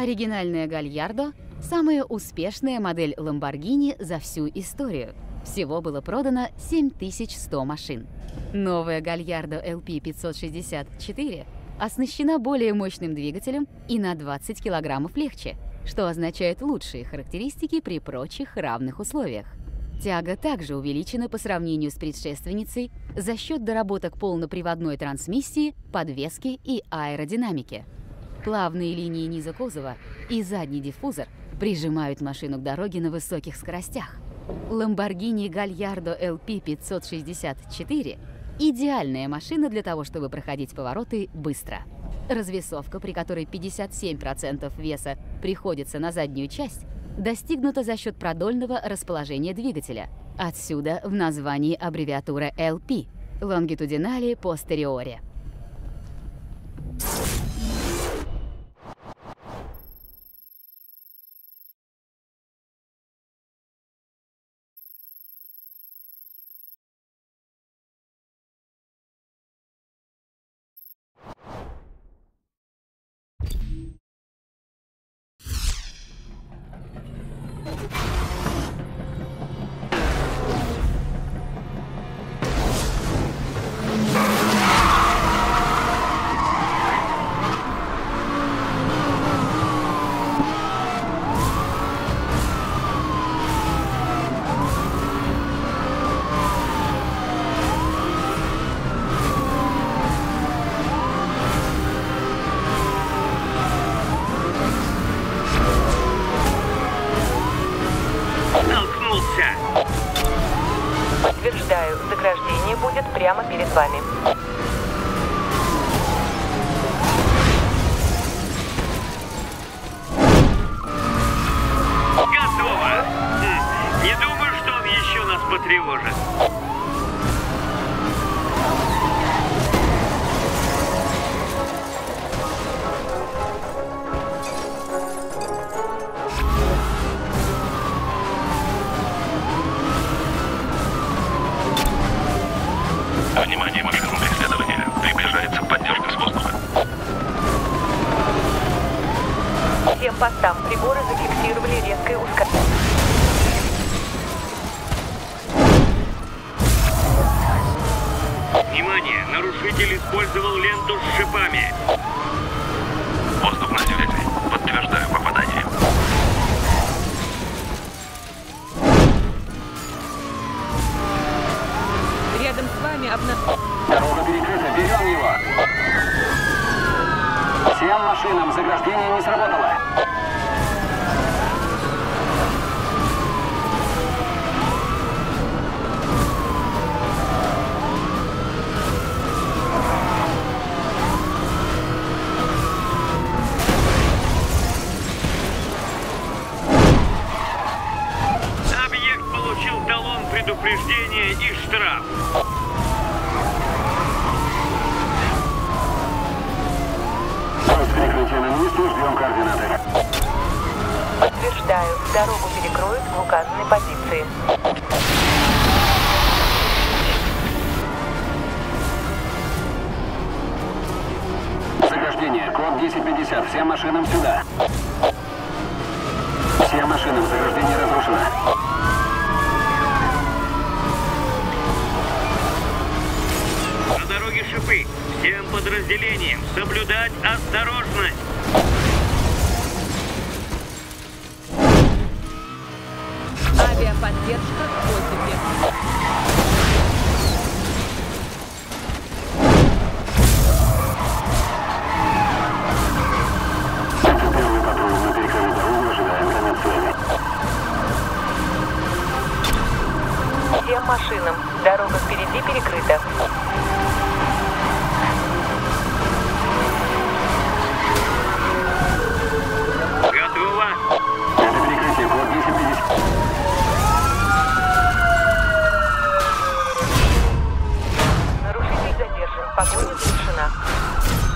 Оригинальная Гальярдо – самая успешная модель Lamborghini за всю историю. Всего было продано 7100 машин. Новая Гальярдо LP 564 оснащена более мощным двигателем и на 20 килограммов легче, что означает лучшие характеристики при прочих равных условиях. Тяга также увеличена по сравнению с предшественницей за счет доработок полноприводной трансмиссии, подвески и аэродинамики. Плавные линии низа кузова и задний диффузор прижимают машину к дороге на высоких скоростях. Lamborghini Gallardo LP 564 – идеальная машина для того, чтобы проходить повороты быстро. Развесовка, при которой 57% веса приходится на заднюю часть, достигнута за счет продольного расположения двигателя. Отсюда в названии аббревиатура LP – Longitudinale Posteriore. Заграждение будет прямо перед вами. Готово! Хм, Не думаю, что он еще нас потревожит. Внимание, машина преследования. Приближается поддержка с воздуха. Всем постам приборы зафиксировали резкое ускорение. Внимание! Нарушитель использовал ленту с шипами. Всем машинам заграждение не сработало. Объект получил талон предупреждения и штраф. Ждем координаты. Подтверждаю, дорогу перекроют в указанной позиции. Заграждение, код 1050, всем машинам сюда. Всем машинам заграждение разрушено. На дороге шипы. Всем подразделениям соблюдать осторожность. Авиаподдержка в воздухе. Машинам. Дорога впереди перекрыта. Нарушитель задержан. Погоня завершена.